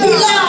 Hallelujah.